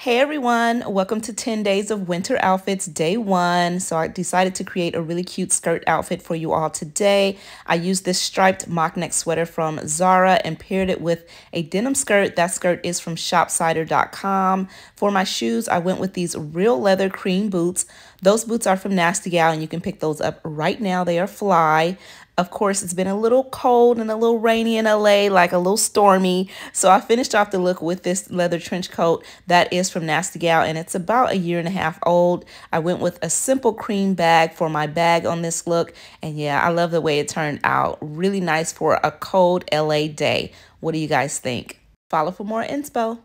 Hey everyone, welcome to 10 days of winter outfits, day one. So I decided to create a really cute skirt outfit for you all today. I used this striped mock neck sweater from Zara and paired it with a denim skirt. That skirt is from shopcider.com. For my shoes, I went with these real leather cream boots. Those boots are from Nasty Gal and you can pick those up right now. They are fly. Of course, it's been a little cold and a little rainy in LA, like a little stormy. So I finished off the look with this leather trench coat that is from Nasty Gal, and it's about a year and a half old. I went with a simple cream bag for my bag on this look, and yeah, I love the way it turned out. Really nice for a cold LA day. What do you guys think? Follow for more inspo.